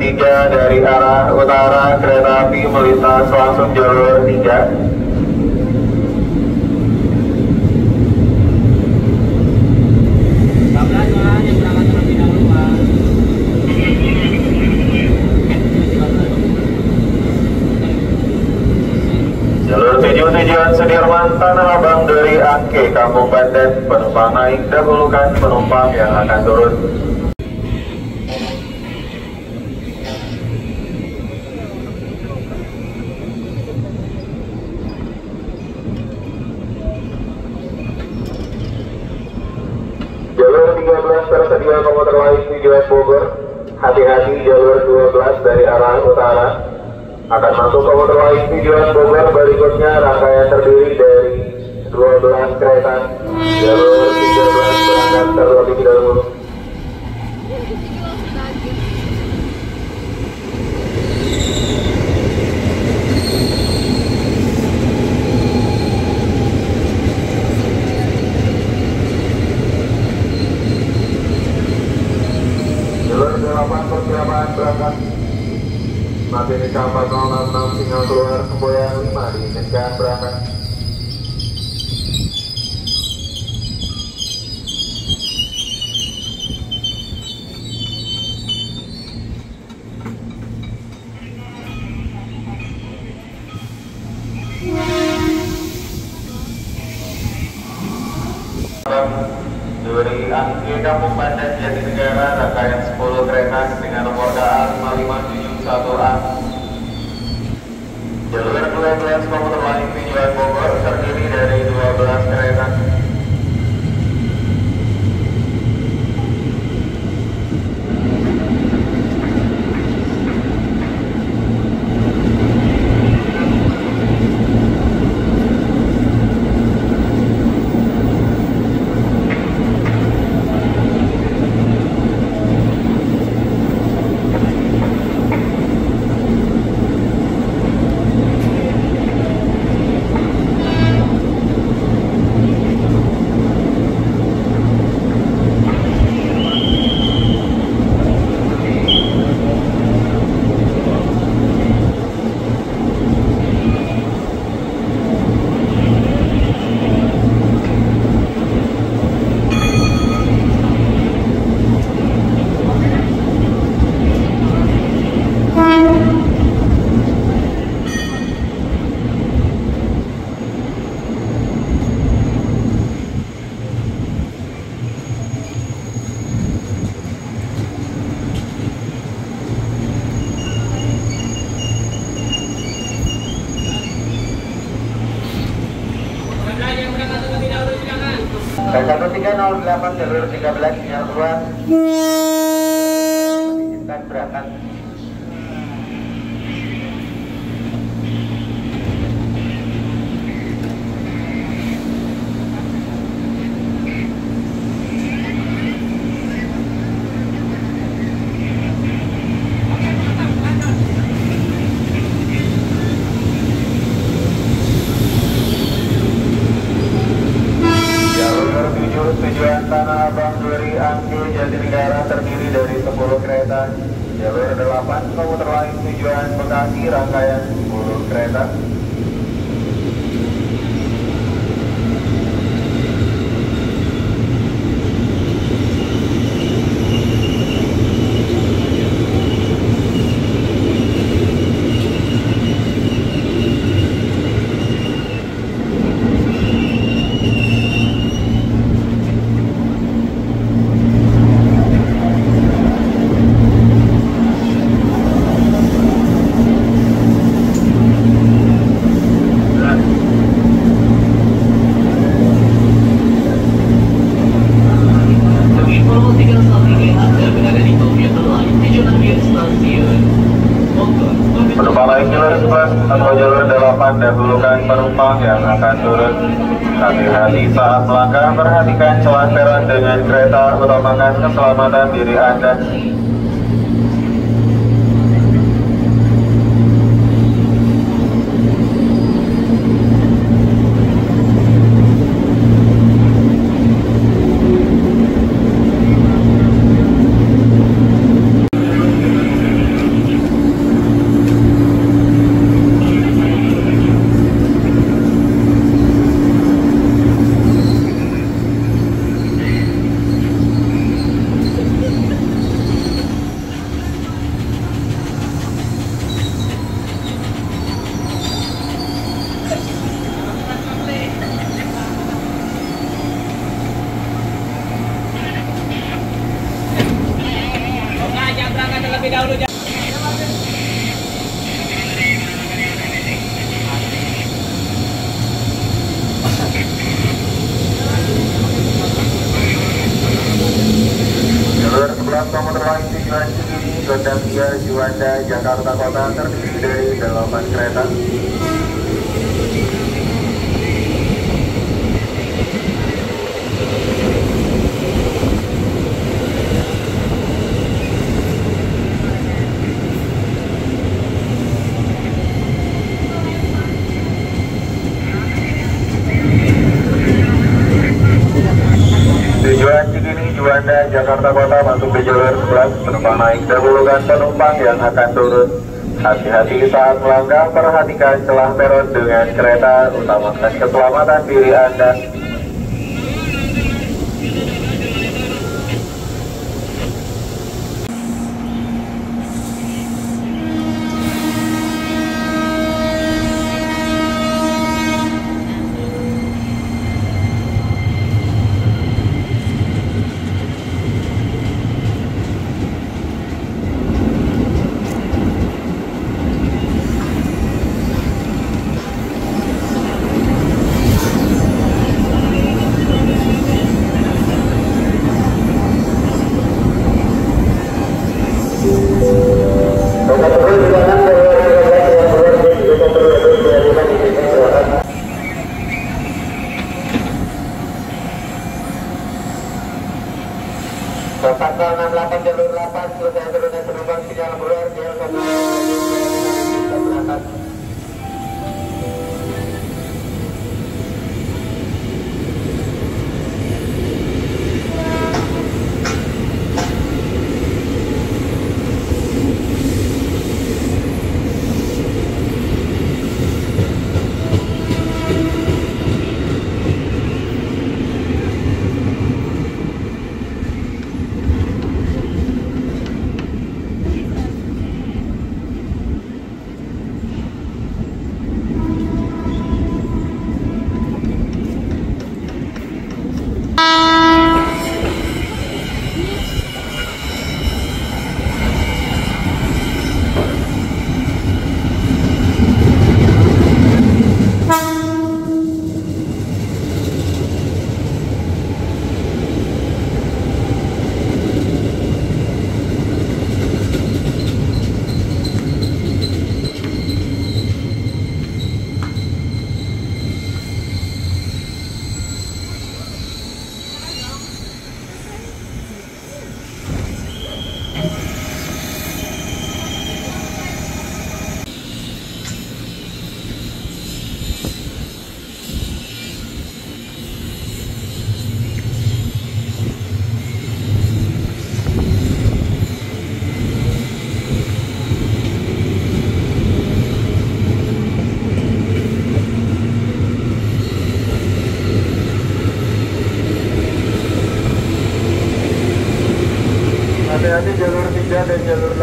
3 dari arah utara kereta api melintas langsung jalur 3 tujuan Sudirman Tanah Abang dari Angke, Kampung Banten, penumpang naik dahulukan penumpang yang akan turun. Komuter lain tujuan Bogor. Hati-hati jalur 12 dari arah utara. Akan masuk komuter lain tujuan Bogor. Berikutnya rangkaian terdiri dari 12 kereta. Jalur 13 berangkat terlebih dahulu Kapal 066 sinyal keluar Semboyan 5 diizinkan berangkat Diberi angki Kampung Banten Jatinegara rangkaian 10 kereta dengan nomor KA 5571A Jalur 12 308 jalur 13 sinyal keluar. Izinkan berangkat. Jalur 7 tujuan Tanah Abang Duri Angke Jatinegara terdiri dari 10 kereta. Jalur 8 komuter lain tujuan Bekasi rangkaian 10 kereta. Informasikan saat ini Anda berada di Commuter Line di Jalan Via Stasiun Bogor. Penumpang lain jalur 11 atau jalur 8 dahulukan akan turun. Hati-hati saat melangkah, perhatikan celah peron dengan kereta, utamakan keselamatan diri Anda. Jalur 11 komuter lain tujuan Cikini, Gondang Dia, Juanda, Jakarta Kota terdiri dari 8 kereta. Jakarta Kota masuk ke jalur 11 penumpang naik dahulukan penumpang yang akan turun. Hati-hati saat melangkah, perhatikan celah peron dengan kereta, utamakan keselamatan diri Anda.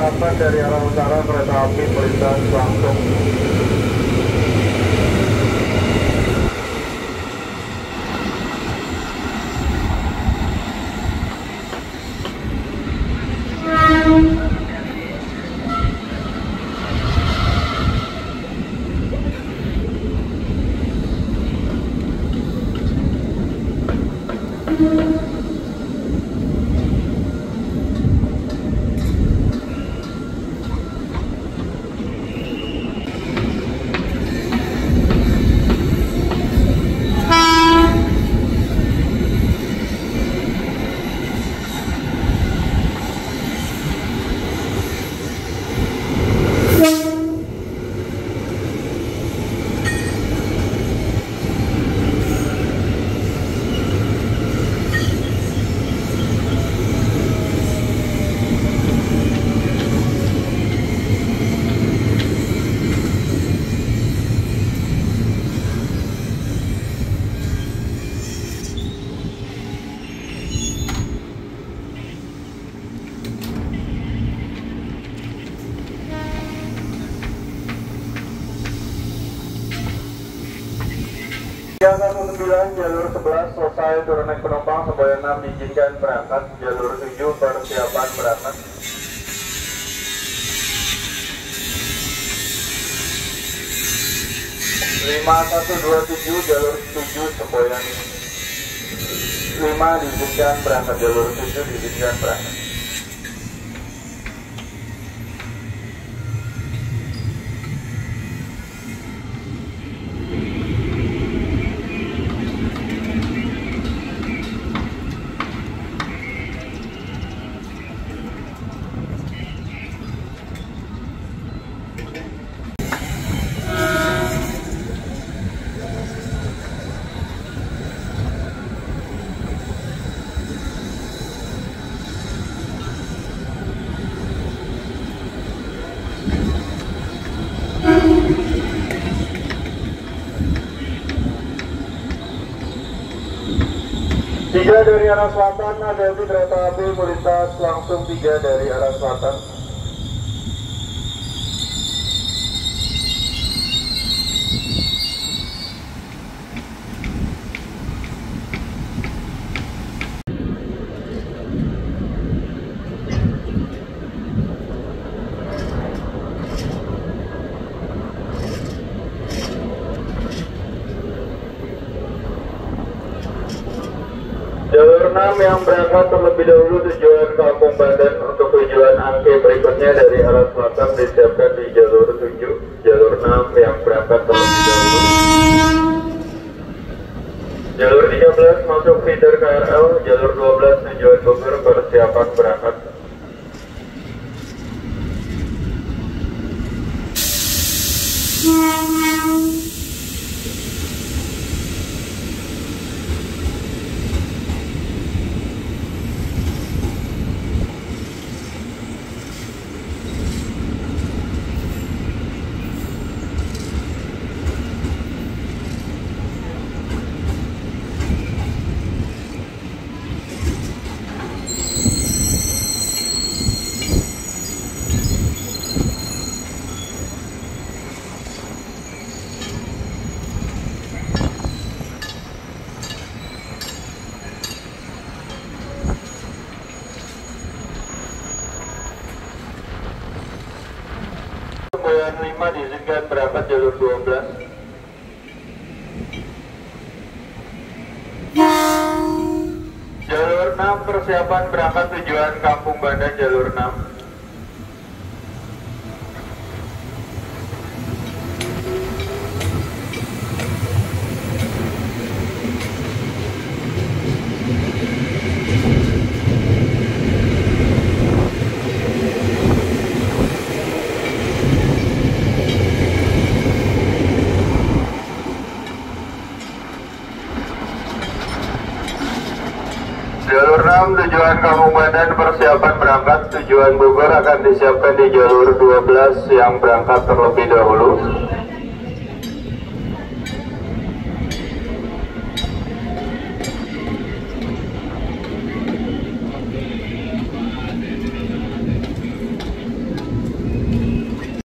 8 dari arah utara kereta api melintas langsung. Tiga satu sembilan jalur 11 selesai turun naik penumpang Semboyan 6 diizinkan berangkat. Jalur 7 persiapan berangkat. Lima satu dua tujuh jalur tujuh Semboyan lima diizinkan berangkat. Jalur tujuh diizinkan berangkat Tiga dari arah selatan, ada di kereta api melintas langsung tiga dari arah selatan. Jalur 6 yang berangkat terlebih dahulu Kampung Bandan untuk tujuan angke berikutnya dari arah selatan disiapkan di jalur 7 Jalur 6 yang berangkat terlebih dahulu Jalur 13 masuk feeder KRL Jalur 12 tujuan Bogor persiapan berangkat Semboyan 5 diizinkan berangkat jalur 12 Jalur 6 persiapan berangkat tujuan Kampung Bandan jalur 6 Jalur 6 tujuan Kampung Bandan persiapan berangkat tujuan Bogor akan disiapkan di jalur 12 yang berangkat terlebih dahulu.